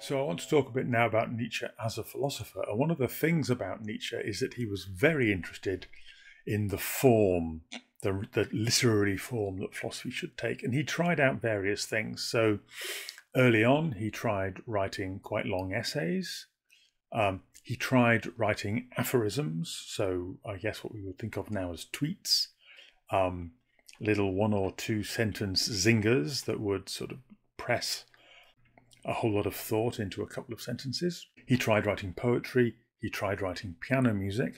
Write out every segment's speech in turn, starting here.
So I want to talk a bit now about Nietzsche as a philosopher. And one of the things about Nietzsche is that he was very interested in the form, the, the literary form that philosophy should take. And he tried out various things. So early on, he tried writing quite long essays. Um, he tried writing aphorisms, so I guess what we would think of now as tweets, um, little one or two sentence zingers that would sort of press a whole lot of thought into a couple of sentences. He tried writing poetry, he tried writing piano music.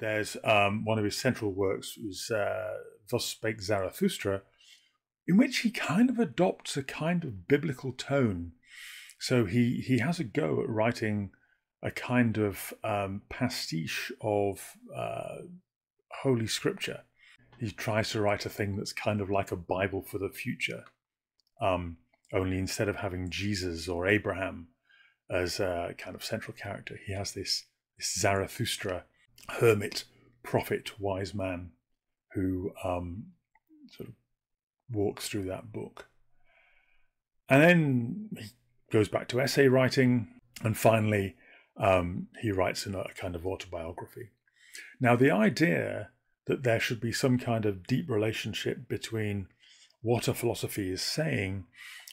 There's um, one of his central works was uh, Thus Spake Zarathustra, in which he kind of adopts a kind of biblical tone. So he, he has a go at writing a kind of um, pastiche of uh, Holy Scripture. He tries to write a thing that's kind of like a Bible for the future, um, only instead of having Jesus or Abraham as a kind of central character, he has this, this Zarathustra hermit, prophet, wise man who um, sort of walks through that book. And then he goes back to essay writing, and finally, um, he writes in a kind of autobiography. Now, the idea that there should be some kind of deep relationship between what a philosophy is saying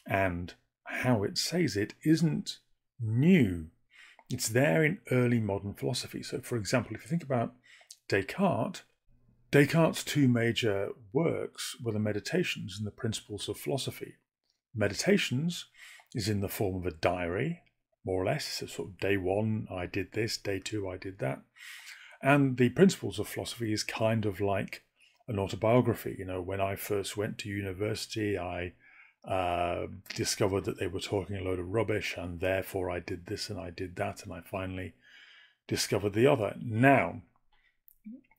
and how it says it isn't new. It's there in early modern philosophy. So, for example, if you think about Descartes, Descartes' two major works were the Meditations and the Principles of Philosophy. Meditations is in the form of a diary, more or less. So sort of day one, I did this, day two, I did that. And the principles of philosophy is kind of like an autobiography. You know, when I first went to university, I uh, discovered that they were talking a load of rubbish, and therefore I did this and I did that, and I finally discovered the other. Now,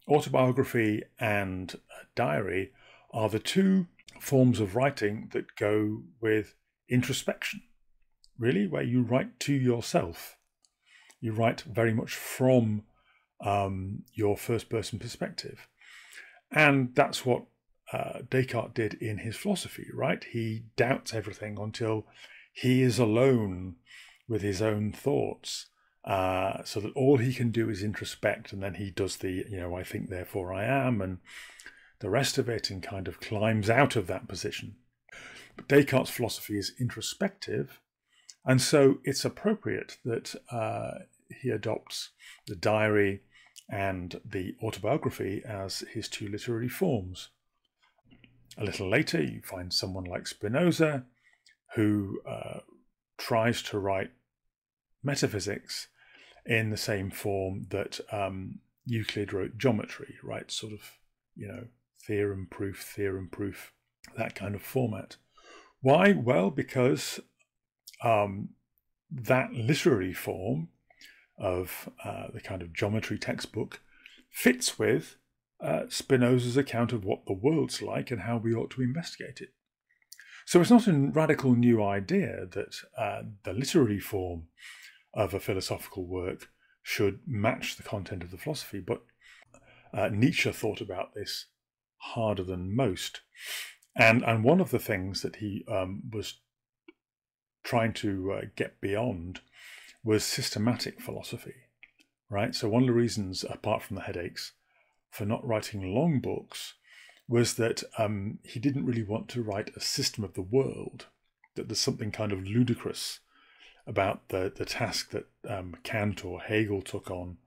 autobiography and diary are the two forms of writing that go with introspection really, where you write to yourself. You write very much from um, your first person perspective. And that's what uh, Descartes did in his philosophy, right? He doubts everything until he is alone with his own thoughts. Uh, so that all he can do is introspect, and then he does the, you know, I think, therefore I am, and the rest of it, and kind of climbs out of that position. But Descartes' philosophy is introspective, and so it's appropriate that uh, he adopts the diary and the autobiography as his two literary forms. A little later, you find someone like Spinoza who uh, tries to write metaphysics in the same form that um, Euclid wrote geometry, right? Sort of, you know, theorem proof, theorem proof, that kind of format. Why? Well, because um, that literary form of uh, the kind of geometry textbook fits with uh, Spinoza's account of what the world's like and how we ought to investigate it. So it's not a radical new idea that uh, the literary form of a philosophical work should match the content of the philosophy, but uh, Nietzsche thought about this harder than most. And, and one of the things that he um, was trying to uh, get beyond was systematic philosophy, right? So, one of the reasons, apart from the headaches, for not writing long books was that um, he didn't really want to write a system of the world, that there's something kind of ludicrous about the, the task that um, Kant or Hegel took on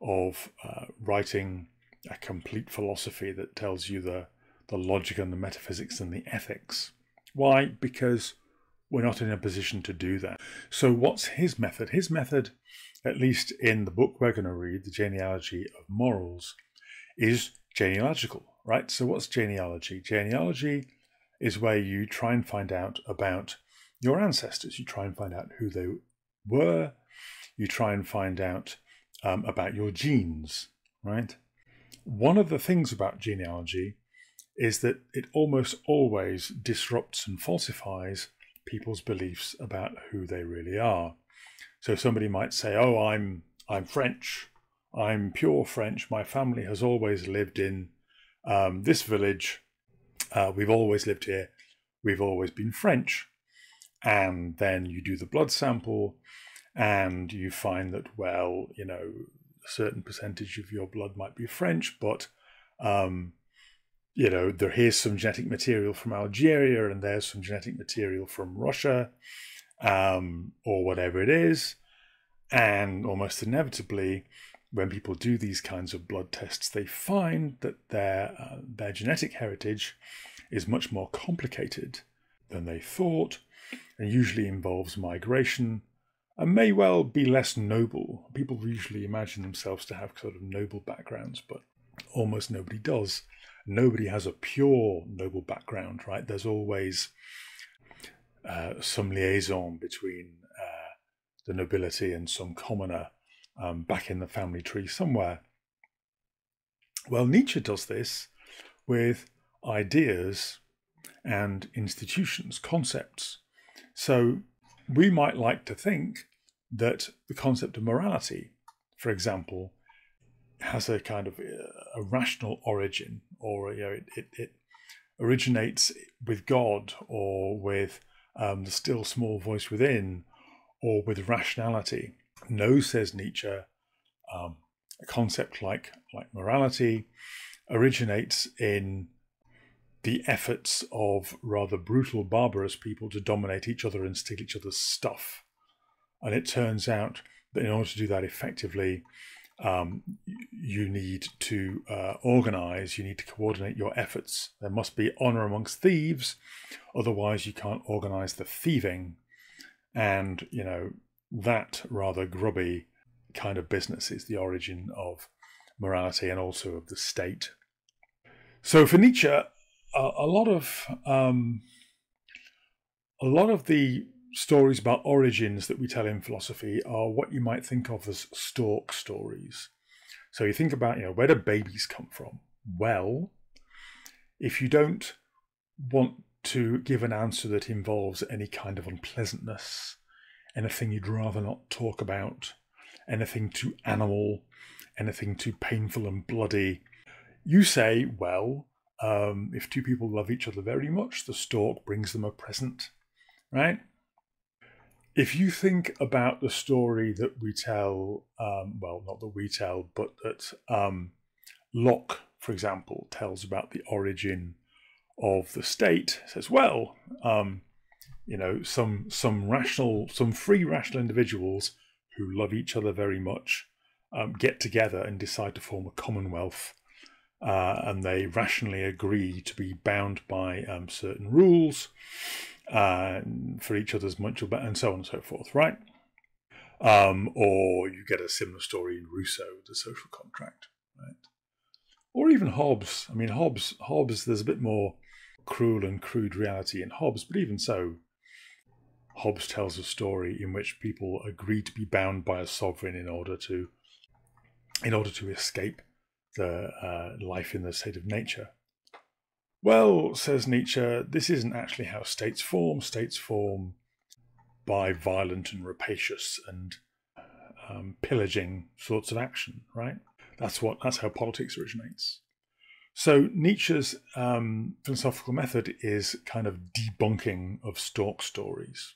of uh, writing a complete philosophy that tells you the, the logic and the metaphysics and the ethics. Why? Because we're not in a position to do that. So, what's his method? His method, at least in the book we're going to read, The Genealogy of Morals, is genealogical, right? So, what's genealogy? Genealogy is where you try and find out about your ancestors. You try and find out who they were. You try and find out um, about your genes, right? One of the things about genealogy is that it almost always disrupts and falsifies people's beliefs about who they really are. So somebody might say, "Oh, I'm I'm French, I'm pure French. My family has always lived in um, this village. Uh, we've always lived here. We've always been French. And then you do the blood sample and you find that, well, you know, a certain percentage of your blood might be French, but um, you know, there here's some genetic material from Algeria and there's some genetic material from Russia, um, or whatever it is. And almost inevitably, when people do these kinds of blood tests, they find that their uh, their genetic heritage is much more complicated than they thought, and usually involves migration, and may well be less noble. People usually imagine themselves to have sort of noble backgrounds, but almost nobody does nobody has a pure noble background, right? There's always uh, some liaison between uh, the nobility and some commoner um, back in the family tree somewhere. Well, Nietzsche does this with ideas and institutions, concepts. So we might like to think that the concept of morality, for example, has a kind of uh, a rational origin, or you know, it, it, it originates with God or with um, the still small voice within, or with rationality. No, says Nietzsche, um, a concept like like morality originates in the efforts of rather brutal, barbarous people to dominate each other and steal each other's stuff. And it turns out that in order to do that effectively, um, you need to uh, organize, you need to coordinate your efforts. There must be honor amongst thieves, otherwise, you can't organize the thieving. And, you know, that rather grubby kind of business is the origin of morality and also of the state. So for Nietzsche, a, a lot of um, a lot of the stories about origins that we tell in philosophy are what you might think of as stork stories. So you think about, you know, where do babies come from? Well, if you don't want to give an answer that involves any kind of unpleasantness, anything you'd rather not talk about, anything too animal, anything too painful and bloody, you say, well, um, if two people love each other very much, the stork brings them a present, right? If you think about the story that we tell, um, well, not that we tell, but that um, Locke, for example, tells about the origin of the state, says, well, um, you know, some some rational, some free rational individuals who love each other very much um, get together and decide to form a commonwealth. Uh, and they rationally agree to be bound by um, certain rules uh, for each other's mutual, benefit, and so on and so forth, right? Um, or you get a similar story in Rousseau, the social contract, right? Or even Hobbes. I mean, Hobbes, Hobbes, there's a bit more cruel and crude reality in Hobbes, but even so, Hobbes tells a story in which people agree to be bound by a sovereign in order to, in order to escape the uh, life in the state of nature. Well, says Nietzsche, this isn't actually how states form. States form by violent and rapacious and um, pillaging sorts of action, right? That's what that's how politics originates. So Nietzsche's um, philosophical method is kind of debunking of stork stories.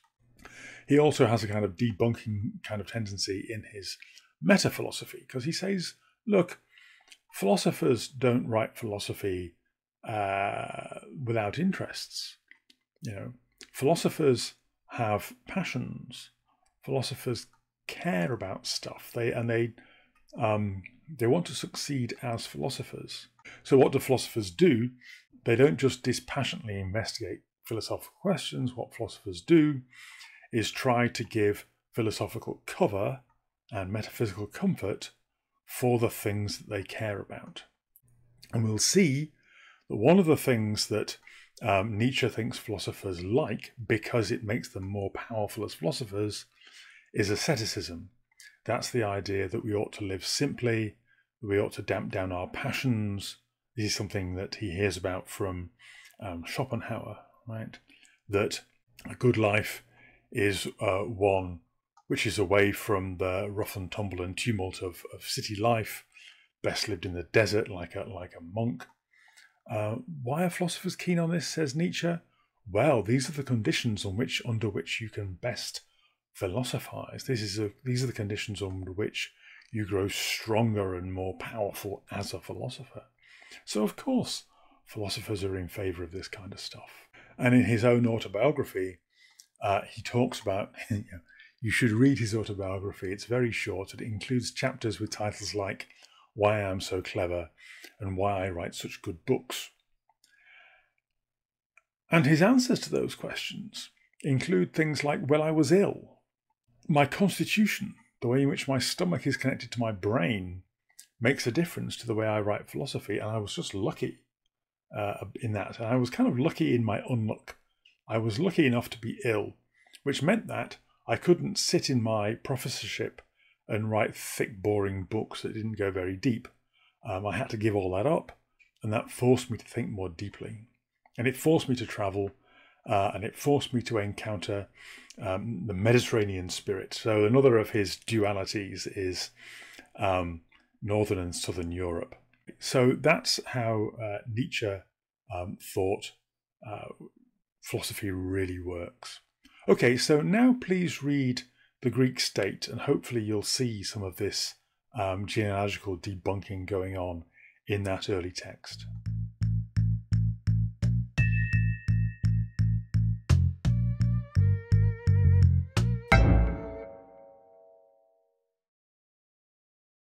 He also has a kind of debunking kind of tendency in his meta philosophy because he says, look, philosophers don't write philosophy uh, without interests. You know, philosophers have passions. Philosophers care about stuff. They and they um, they want to succeed as philosophers. So what do philosophers do? They don't just dispassionately investigate philosophical questions. What philosophers do is try to give philosophical cover and metaphysical comfort for the things that they care about. And we'll see one of the things that um, Nietzsche thinks philosophers like, because it makes them more powerful as philosophers, is asceticism. That's the idea that we ought to live simply, we ought to damp down our passions. This is something that he hears about from um, Schopenhauer, right? That a good life is uh, one which is away from the rough and tumble and tumult of, of city life, best lived in the desert like a, like a monk. Uh, why are philosophers keen on this, says Nietzsche? Well, these are the conditions on which under which you can best philosophize. This is a, these are the conditions under which you grow stronger and more powerful as a philosopher. So, of course, philosophers are in favor of this kind of stuff. And in his own autobiography, uh, he talks about you, should read his autobiography. It's very short. It includes chapters with titles like Why I Am So Clever and Why I Write Such Good Books. And his answers to those questions include things like, Well, I was ill. My constitution, the way in which my stomach is connected to my brain, makes a difference to the way I write philosophy. And I was just lucky uh, in that. And I was kind of lucky in my unluck. I was lucky enough to be ill, which meant that I couldn't sit in my professorship and write thick, boring books that didn't go very deep. Um, I had to give all that up, and that forced me to think more deeply. And it forced me to travel, uh, and it forced me to encounter um, the Mediterranean spirit. So, another of his dualities is um, Northern and Southern Europe. So that's how uh, Nietzsche um, thought uh, philosophy really works. Okay, so now please read the Greek state, and hopefully you'll see some of this um, genealogical debunking going on in that early text.